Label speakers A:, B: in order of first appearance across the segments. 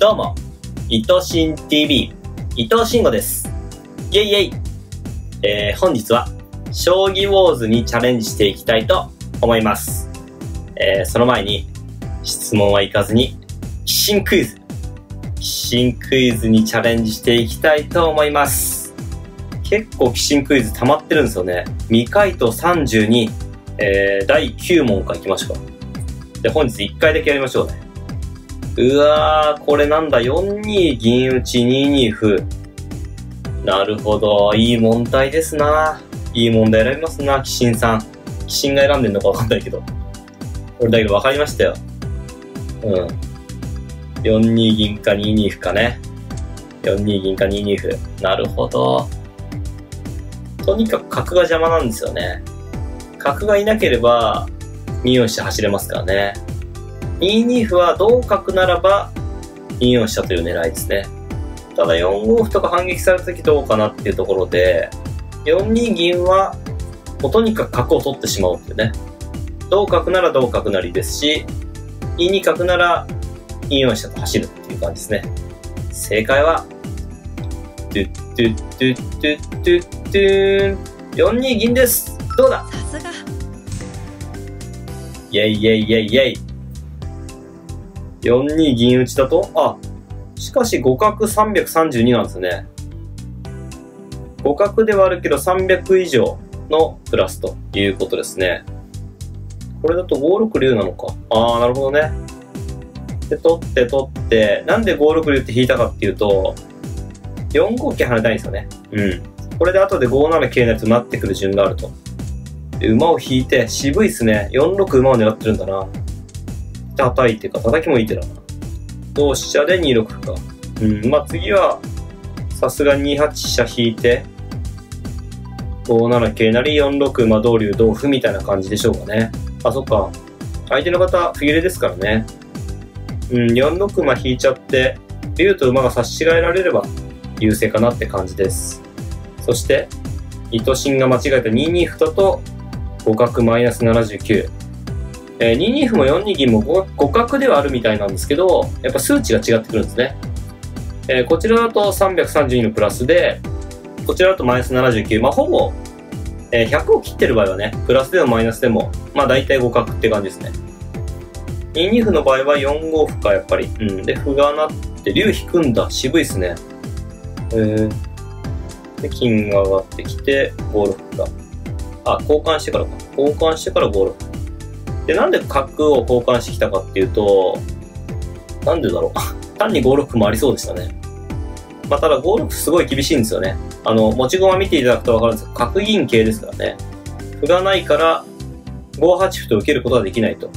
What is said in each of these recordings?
A: どうも、伊藤新 TV、伊藤慎吾です。イェイイェイえー、本日は、将棋ウォーズにチャレンジしていきたいと思います。えー、その前に、質問はいかずに、寄進クイズ。寄進クイズにチャレンジしていきたいと思います。結構寄進クイズ溜まってるんですよね。未回答32、えー、第9問からいきましょう。で、本日1回だけやりましょうね。うわー、これなんだ、4二銀打ち2二歩。なるほど、いい問題ですな。いい問題選びますな、キシンさん。キシンが選んでんのかわかんないけど。俺だけど分かりましたよ。うん。4二銀か2二歩かね。4二銀か2二歩。なるほど。とにかく角が邪魔なんですよね。角がいなければ、2四飛車走れますからね。2二歩は同角ならば2四飛車という狙いですね。ただ4五歩とか反撃された時どうかなっていうところで、4二銀はもうとにかく角を取ってしまおうっていうね。同角なら同角成ですし、2二角なら2四飛車と走るっていう感じですね。正解は、トゥットゥットゥットゥットゥトゥーン。4二銀です。どうだ
B: さすが
A: イェイイェイイェイイェイ。4二銀打ちだと、あ、しかし互角332なんですね。互角ではあるけど300以上のプラスということですね。これだと5六竜なのか。あー、なるほどね。で、取って取って、なんで5六竜って引いたかっていうと、4五桂跳ねたいんですよね。うん。これで後で5七桂のやつ待ってくる順があると。馬を引いて、渋いっすね。4六馬を狙ってるんだな。叩いてか、叩きもいい手だな。同飛車で2六歩か。うん、まあ次は、さすが2八飛車引いて、5七桂成、4六馬、同竜、同歩みたいな感じでしょうかね。あ、そっか。相手の方、歩切れですからね。うん、4六馬引いちゃって、竜と馬が差し違えられれば優勢かなって感じです。そして、糸心が間違えた2二歩だと、互角マイナス79。えー、2二歩も4二銀も互角ではあるみたいなんですけど、やっぱ数値が違ってくるんですね。えーこちらだと332のプラスで、こちらだとマイナス79。まあ、ほぼ、えー100を切ってる場合はね、プラスでもマイナスでも、まあ大体互角って感じですね。2二歩の場合は4五歩か、やっぱり。うん。で、歩がなって、竜引くんだ。渋いっすね。えー、で、金が上がってきて、5六歩か。あ、交換してからか。交換してから5六歩。で、なんで角を交換してきたかっていうと、なんでだろう。単に5六歩もありそうでしたね。まあ、ただ5六歩すごい厳しいんですよね。あの、持ち駒見ていただくとわかるんですけど、角銀形ですからね。歩がないから、5八歩と受けることができないと。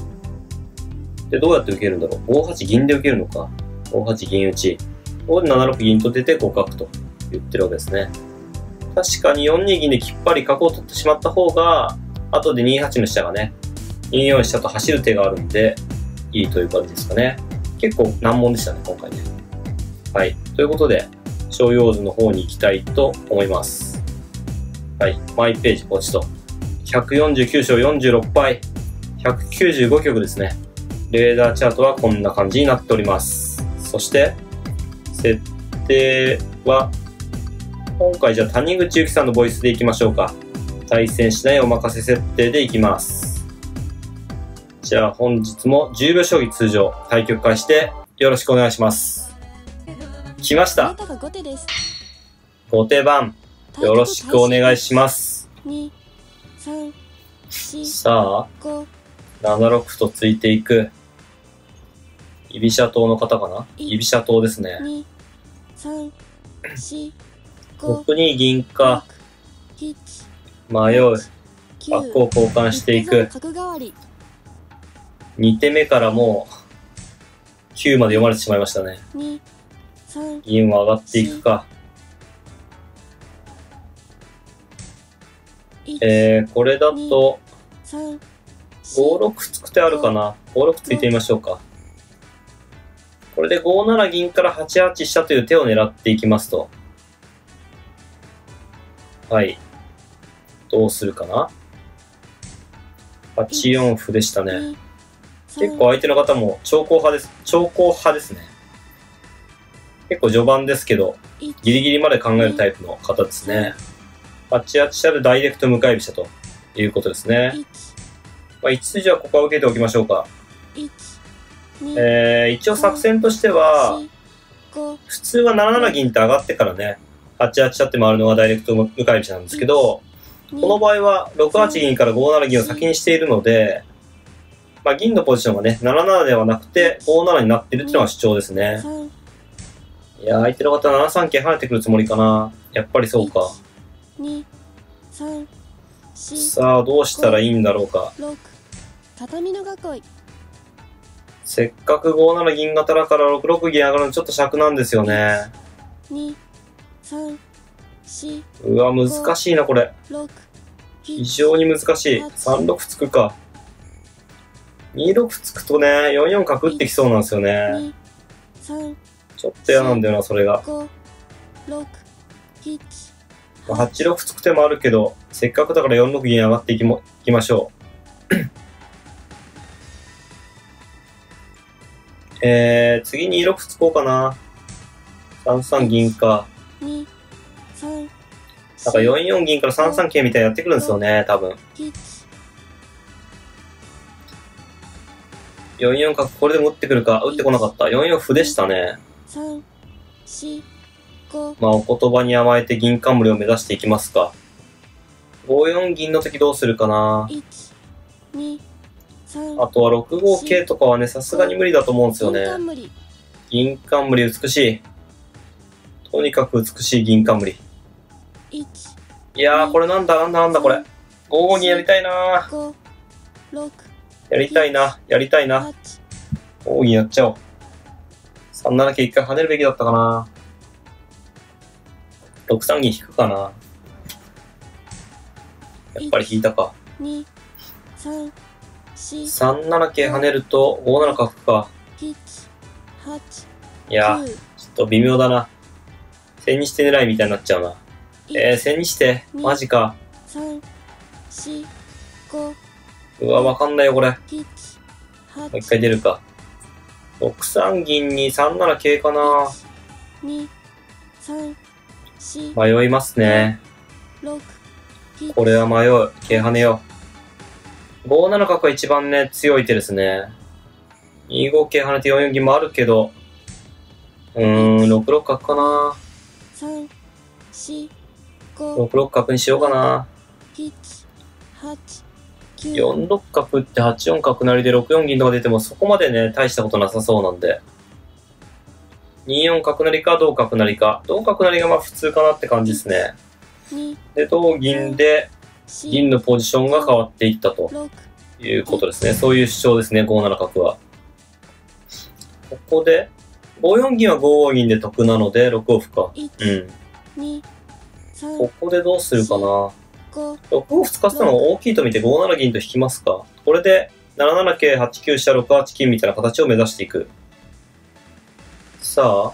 A: で、どうやって受けるんだろう。5八銀で受けるのか。5八銀打ち。ここで7六銀と出て互角と言ってるわけですね。確かに4二銀できっぱり角を取ってしまった方が、後で2八の飛車がね、2四飛車と走る手があるんで、いいという感じですかね。結構難問でしたね、今回ね。はい。ということで、小用図の方に行きたいと思います。はい。マイページポチと。149勝46敗。195局ですね。レーダーチャートはこんな感じになっております。そして、設定は、今回じゃあ谷口ゆきさんのボイスでいきましょうか。対戦しないお任せ設定でいきます。じゃあ本日も10秒将棋通常対局開始でよろしくお願いします。来ました。
B: 後手
A: 番よろしくお願いします。
B: 2 3 4
A: さ
B: 5
A: あ、7六歩とついていく。居飛車党の方かな？居飛車党ですね。
B: 2 3 4 5
A: 6二銀か。
B: 1
A: 迷う。角を交換していく。
B: 角換わり
A: 2手目からもう、9まで読まれてしまいましたね。
B: 2 3
A: 銀は上がっていくか。
B: 1
A: えー、これだと、
B: 3
A: 5六つく手あるかな ?5 六ついてみましょうか。これで5七銀から8八飛車という手を狙っていきますと。はい。どうするかな ?8 四歩でしたね。結構相手の方も長考派です。長考派ですね。結構序盤ですけど、
B: 一
A: ギリギリまで考えるタイプの方ですね。8八飛車でダイレクト向かい飛車ということですね。
B: 一
A: まあ、1筋はここは受けておきましょうか。えー、一応作戦としては、普通は7七銀って上がってからね、8八飛車って回るのがダイレクト向かい飛車なんですけど、
B: 二
A: この場合は6八銀から5七銀を先にしているので、まあ、銀のポジションがね、7七ではなくて5七になってるっていうのが主張ですね。
B: 三
A: いやー、相手の方は7三桂跳ねてくるつもりかな。やっぱりそうか。さあ、どうしたらいいんだろうか。せっかく5七銀型だから6六銀上がるのちょっと尺なんですよね。うわ、難しいな、これ。
B: 六
A: 非常に難しい。3六つくか。2六つくとね、4四角打ってきそうなんですよね。ちょっと嫌なんだよな、それが。まあ8六つく手もあるけど、せっかくだから4六銀上がっていきもいきましょう。えー、次2六つこうかな。3三銀か。なんか4四銀から3三桂みたいにやってくるんですよね、多分。4四角これでも打ってくるか。打ってこなかった。4四歩でしたね。
B: 三四五
A: まあ、お言葉に甘えて銀冠を目指していきますか。5四銀の時どうするかな。あとは6五桂とかはね、さすがに無理だと思うんですよね。
B: 銀冠
A: 美しい。とにかく美しい銀冠。
B: 一
A: いやー、これなんだなんだなんだこれ。5五にやりたいな
B: 五六
A: やりたいな。やりたいな。
B: 八
A: 5五銀やっちゃおう。3七桂一回跳ねるべきだったかな。6三銀引くかな。やっぱり引いたか。
B: 二三四
A: 3七桂跳ねると5七角か。いやー、ちょっと微妙だな。千にして狙いみたいになっちゃうな。えー、千にして。マジか。
B: 三四五
A: うわ、わかんないよ、これ。も
B: 一
A: う
B: 八
A: 一回出るか。6三銀に3七桂かな。迷いますね。これは迷う。桂跳ねよう。5七角が一番ね、強い手ですね。2五桂跳ねて4四銀もあるけど。うーん、6六角かな。
B: 三四五
A: 6六角にしようかな。
B: 一八九
A: 4六角って8四角成で6四銀とか出てもそこまでね、大したことなさそうなんで。2四角成か同角成か。同角成がまあ普通かなって感じですね。
B: 二
A: で、同銀で
B: 四
A: 銀のポジションが変わっていったと
B: 六
A: いうことですね。そういう主張ですね、5七角は。ここで、5四銀は5五銀で得なので6五歩か。
B: 一
A: うん。ここでどうするかな。
B: 五
A: 6五歩使ってたのが大きいと見て5七銀と引きますか。これで7七桂8九飛車6八金みたいな形を目指していく。さあ、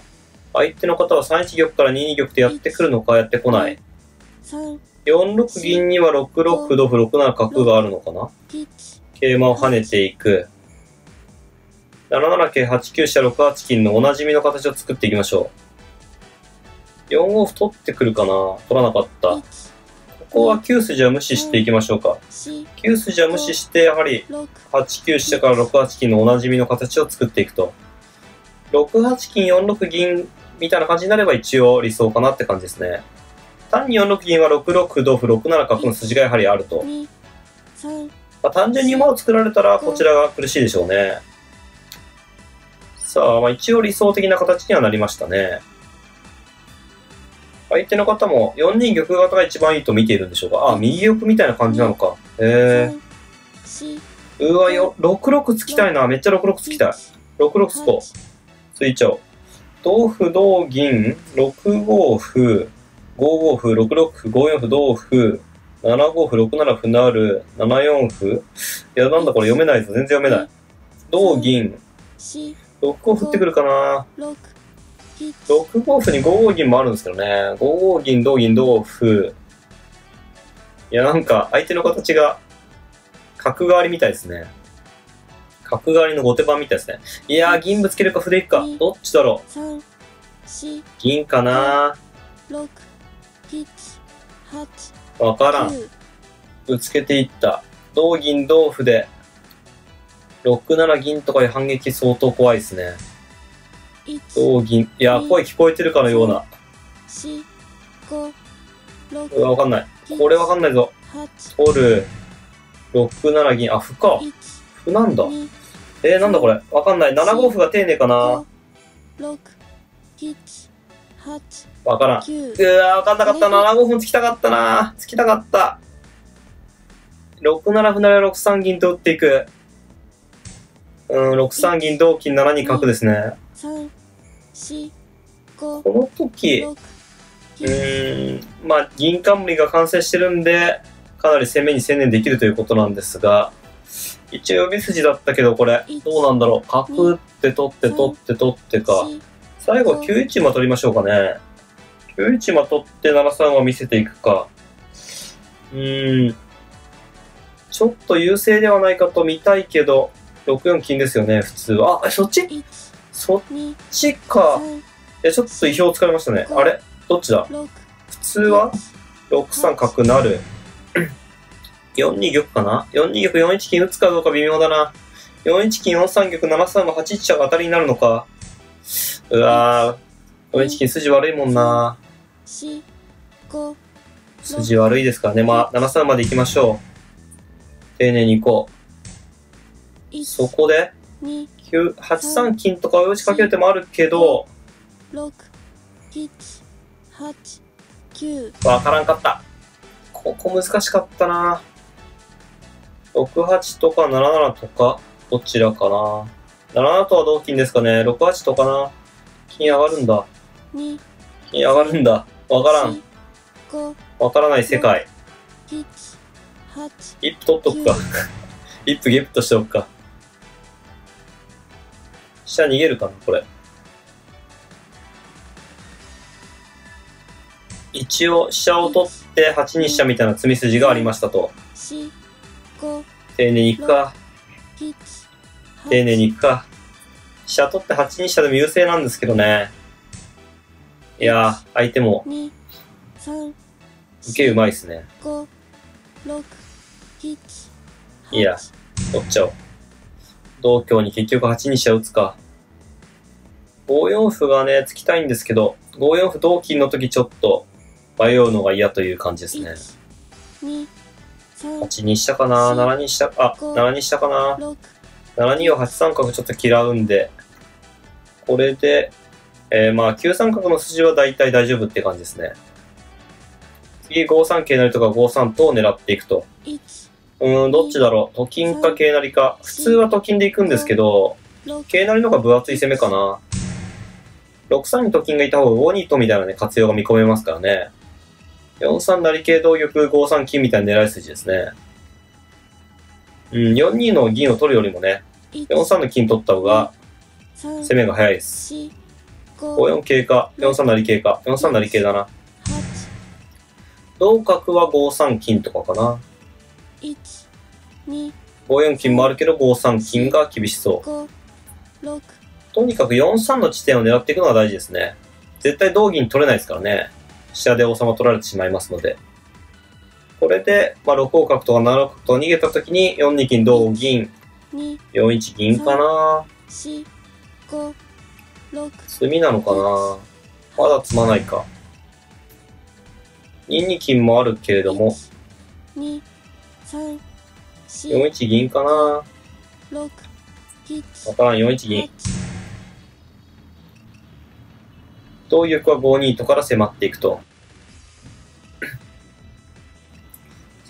A: 相手の方は3一玉から2二玉ってやってくるのかやってこない。
B: 三
A: 4六銀には6六歩同歩6七角があるのかな
B: 一
A: 桂馬を跳ねていく。7七桂8九飛車6八金のおなじみの形を作っていきましょう。4五歩取ってくるかな取らなかった。ここは9筋は無視していきましょうか。9筋は無視して、やはり8九飛車から6八金のおなじみの形を作っていくと。6八金、4六銀みたいな感じになれば一応理想かなって感じですね。単に4六銀は6六同歩6七角の筋がやはりあると。まあ、単純に馬を作られたらこちらが苦しいでしょうね。さあ、まあ、一応理想的な形にはなりましたね。相手の方も4二玉型が一番いいと見ているんでしょうか？あ、右玉みたいな感じなのか。へえ。
B: 四
A: うわ、よ、6六つきたいな。めっちゃ6六つきたい。6六つこう。ついちゃおう。同歩、同銀、6五歩、5五歩、6六歩、5四歩、同歩、7五歩、6七歩なる、7四歩。いや、なんだこれ読めないぞ。全然読めない。同銀、
B: 四
A: 6五歩ってくるかな6五歩に5五銀もあるんですけどね。5五銀、同銀、同歩。いや、なんか、相手の形が、角換わりみたいですね。角換わりの後手番みたいですね。いやー、銀ぶつけるか歩でいくか。どっちだろ
B: 三
A: う。
B: 四、
A: 銀かな？わからん。
B: 九、
A: ぶつけていった。同銀同歩で、6、7銀とかで反撃相当怖いですね。
B: 一、
A: 同銀。いや、声聞こえてるかのような。
B: 四、五、六、
A: うわ、わかんない。これわかんないぞ。
B: 八、
A: 取る。6、7銀。あ、歩か。
B: 一、
A: 歩なんだ？
B: 二、
A: えー、なんだこれ？わかんない。7五歩が丁寧かな
B: 五、六、七、八、
A: わからん。
B: 九、
A: うわわかんなかった。7五分つきたかったな。つきたかった。6、7歩なら6、3銀と打っていく。うん、6、3銀、同金、7二角ですね。この時、
B: 六、
A: うん、まあ、銀冠が完成してるんで、かなり攻めに専念できるということなんですが、一応予備筋だったけど、これ、どうなんだろう？角打って取って取って取ってか。
B: 四、
A: 最後9一馬取りましょうかね。9一馬取って7三馬見せていくか。うーん。ちょっと優勢ではないかと見たいけど、6四金ですよね、普通は。あ、そっち？
B: 一、
A: そっ
B: 二、
A: ちか。
B: 三、
A: え、ちょっと意表をつかれましたね。あれ？どっちだ？
B: 六、
A: 普通は？6三角なる。4二玉かな ?4 二玉4一金打つかどうか微妙だな。4一金4三玉7三馬8一飛車が当たりになるのか。うわー、4一金筋悪いもんな。筋悪いですからね。まあ、7三まで行きましょう。丁寧に行こう。
B: 一、
A: そこで、
B: 二、
A: 9、8三金とか追い打ちかける手もあるけど、
B: 六、七、八、九、
A: わからんかった。ここ難しかったな。68とか77とか、どちらかな。77とは同金ですかね。68とかな。金上がるんだ。
B: 二、
A: 金上がるんだ。わからん。わからない世界。
B: 七、八、
A: 一歩取っとくか。一歩 ゲットしておくか。飛車逃げるかな、これ。一応、飛車を取って8二飛車みたいな詰み筋がありましたと。丁寧に行くか。丁寧に行くか。飛車取って8二飛車でも優勢なんですけどね。いやー、相手も受けうまいっすね。いや取っちゃおう。同京に結局8二飛車打つか。5四歩がね、突きたいんですけど、5四歩同金の時ちょっと迷うのが嫌という感じですね。
B: 二、三、
A: 8二飛車かな ?7 二飛車、あ、7二飛車かな
B: 六、
A: 7二を8三角ちょっと嫌うんで、これで、えー、まあ9三角の筋は大体大丈夫って感じですね。次5三桂成とか5三とを狙っていくと。
B: 一、
A: うん、どっちだろう？と金か桂成か。普通はと金で行くんですけど、桂成の方が分厚い攻めかな。6三にと金がいた方が5二とみたいなね、活用が見込めますからね。4三成桂同玉5三金みたいな狙い筋ですね。うん、4二の銀を取るよりもね、4三の金取った方が、攻めが早いです。5四桂か、4三成桂か、4三成桂だな。同角は5三金とかかな。
B: 一、二、
A: 5四金もあるけど5三金が厳しそう。とにかく4三の地点を狙っていくのが大事ですね。絶対同銀取れないですからね。飛車で王様取られてしまいますので。これで、まあ、6五角とか7六角と逃げた時に4二金同銀、
B: 二、
A: 4一銀かな
B: 四、五、六、
A: 詰みなのかなまだ詰まないか。2二金もあるけれども、
B: 二、三、四、
A: 4一銀かな
B: 六、七、
A: わからん、4一銀。
B: 八、
A: 同玉は5二とから迫っていくと。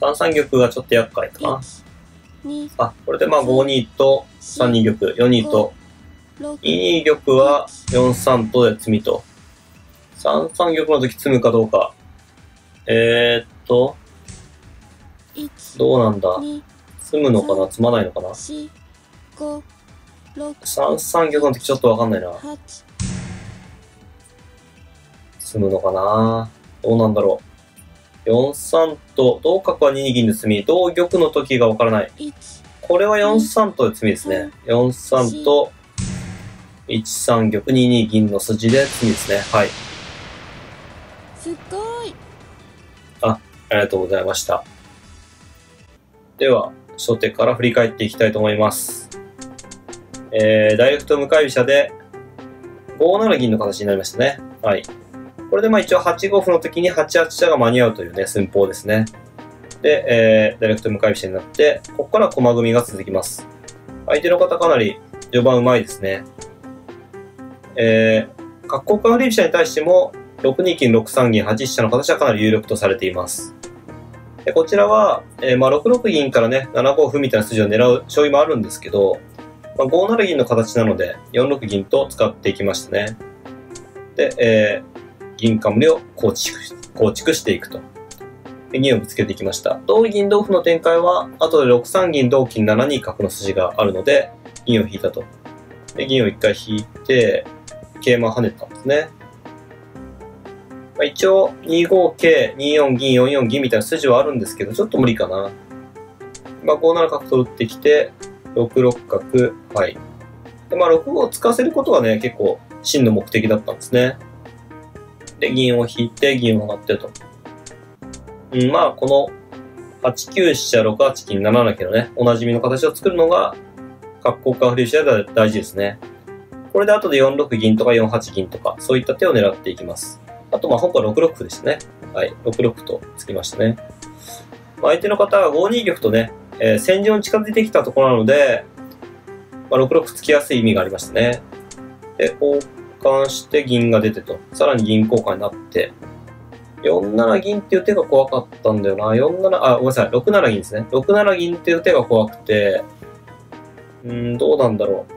A: 3三玉がちょっと厄介かな。あ、これでまあ5二と3二玉、4二と、
B: 六、
A: 2二玉は4三とで詰みと。3三玉の時詰むかどうか。えー、っと、
B: 一、
A: どうなんだ？
B: 二、
A: 詰むのかな？詰まないのかな？
B: 四、五、六、
A: ?3 三玉の時ちょっとわかんないな。
B: 八、
A: 詰むのかな？どうなんだろう？4三と、同角は2二銀で詰み、同玉の時がわからない。
B: 一、
A: これは4三とで詰みですね。4三と、1三玉2二銀の筋で詰みですね。はい。
B: すっごい
A: ありがとうございました。では、初手から振り返っていきたいと思います。えー、ダイレクト向かい飛車で、5七銀の形になりましたね。はい。これでまあ一応8五歩の時に8八飛車が間に合うというね、寸法ですね。で、えー、ダイレクト向かい飛車になって、ここから駒組みが続きます。相手の方かなり序盤うまいですね。えー、角交換振り飛車に対しても、6二金、6三銀、8飛車の形はかなり有力とされています。でこちらは、えーまあ、6六銀からね、7五歩みたいな筋を狙う将棋もあるんですけど、まあ、5七銀の形なので、4六銀と使っていきましたね。で、えー銀冠を構築構築していくと。で銀をぶつけていきました。同銀同歩の展開は、後で6三銀同金7二角の筋があるので、銀を引いたと。で銀を1回引いて、桂馬跳ねたんですね。まあ、一応、2五桂、2四銀、4四銀みたいな筋はあるんですけど、ちょっと無理かな。まあ、5七角と打ってきて、6六角、はい。で、まあ、6五を突かせることがね、結構、真の目的だったんですね。で、銀を引いて、銀を上がってと。うん、まあ、この、8九飛車、6八金、7七桂のね、おなじみの形を作るのが、角交換振り飛車で大事ですね。これで後で4六銀とか4八銀とか、そういった手を狙っていきます。あと、まあ、本譜は6六歩でしたね。はい、6六歩とつきましたね。まあ、相手の方は5二玉とね、えー戦場に近づいてきたところなので、まあ、6六歩つきやすい意味がありましたね。で、交換して銀が出てと、さらに銀交換になって、4七銀っていう手が怖かったんだよな。4七、あ、ごめんなさい、6七銀ですね。6七銀っていう手が怖くて、うん、どうなんだろう。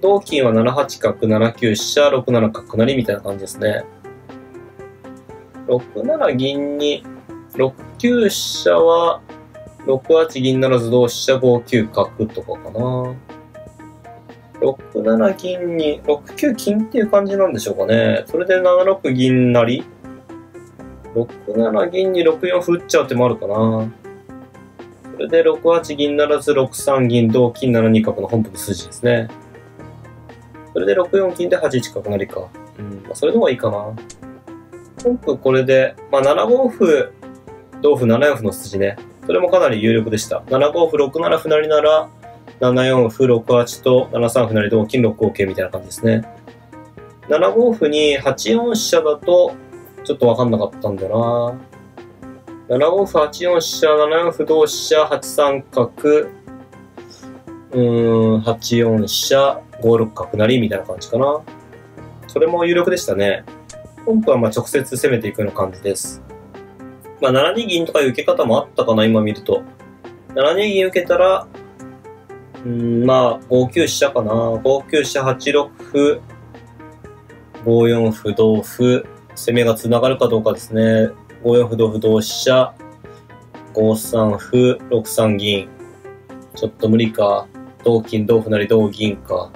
A: 同金は7八角、7九飛車、6七角成みたいな感じですね。6七銀に、6九飛車は、6八銀ならず同飛車5九角とかかな。6七銀に、6九金っていう感じなんでしょうかね。それで7六銀成。6七銀に6四歩打っちゃう手もあるかな。それで6八銀ならず6三銀同金7二角の本譜の筋ですね。それで6四金で8一角成か。うん、まあ、それの方がいいかな。本譜これで、まあ、7五歩、同歩7四歩の筋ね。それもかなり有力でした。7五歩、6七歩成なら、7四歩、6八と7三歩成同金6五桂みたいな感じですね。7五歩に8四飛車だと、ちょっとわかんなかったんだよな。7五歩、8四飛車、7四歩同飛車、8三角、うーん、8四飛車、5六角成みたいな感じかな。それも有力でしたね。本譜はま直接攻めていくような感じです。まあ、7二銀とかいう受け方もあったかな、今見ると。7二銀受けたら、うん、まあ、5九飛車かな。5九飛車、8六歩、5四歩、同歩、攻めが繋がるかどうかですね。5四歩、同歩、同飛車、5三歩、6三銀。ちょっと無理か。同金、同歩成、同銀か。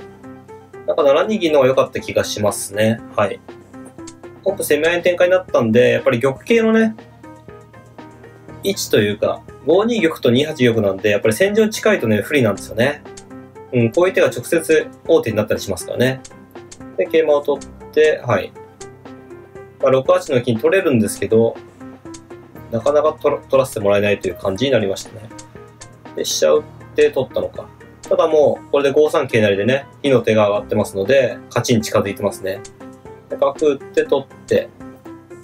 A: なんか7二銀の方が良かった気がしますね。はい。本譜攻め合いの展開になったんで、やっぱり玉形のね、位置というか、5二玉と2八玉なんで、やっぱり戦場に近いとね、不利なんですよね。うん、こういう手が直接王手になったりしますからね。で、桂馬を取って、はい。まあ、6八の金取れるんですけど、なかなか取ら取らせてもらえないという感じになりましたね。で、飛車打って取ったのか。ただもう、これで5三桂成でね、火の手が上がってますので、勝ちに近づいてますね。で角打って取って、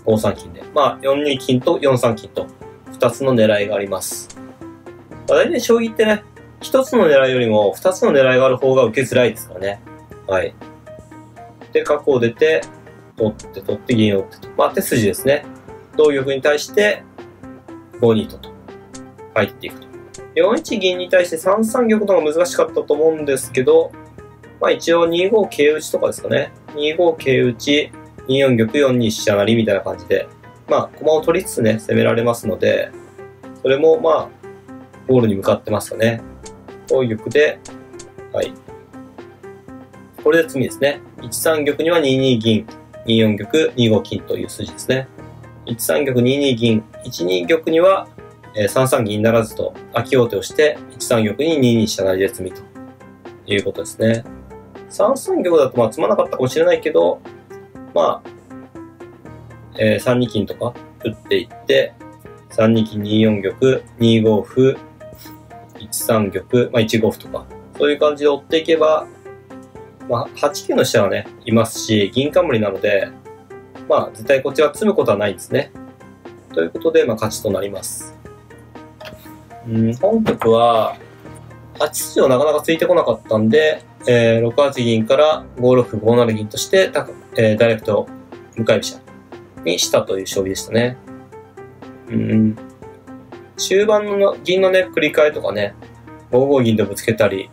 A: 5三金で。まあ、4二金と4三金と、2つの狙いがあります。まあ、大体将棋ってね、1つの狙いよりも2つの狙いがある方が受けづらいですからね。はい。で、角を出て、取って、取って、銀を打ってと。まあ、手筋ですね。同玉に対して、5二とと。入っていくと。4一銀に対して3三玉の方が難しかったと思うんですけど、まあ一応2五桂打ちとかですかね。2五桂打ち、2四玉、4二飛車成みたいな感じで、まあ駒を取りつつね、攻められますので、それもまあ、ゴールに向かってますかね。同玉で、はい。これで詰みですね。1三玉には2二銀、2四玉、2五金という筋ですね。1三玉、2二銀、1二玉には、えー3三銀ならずと、空き王手をして、1三玉に2二飛車成で詰みということですね。3三玉だとまあ詰まなかったかもしれないけど、まあ、えー、3二金とか打っていって、3二金、2四玉、2五歩、1三玉、まあ1五歩とか、そういう感じで追っていけば、まあ8九の下はね、いますし、銀冠なので、まあ絶対こっちは詰むことはないんですね。ということで、まあ勝ちとなります。うん、本局は、8筋をなかなかついてこなかったんで、えー、6八銀から5六歩、5七銀として、えー、ダイレクト向かい飛車にしたという勝利でしたね。うん。終盤の銀のね、繰り替えとかね、5五銀でぶつけたり、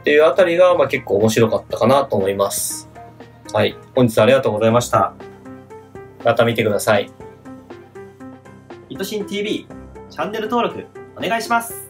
A: っていうあたりが、まあ、結構面白かったかなと思います。はい。本日ありがとうございました。また見てください。
C: いとしん TV、チャンネル登録お願いします。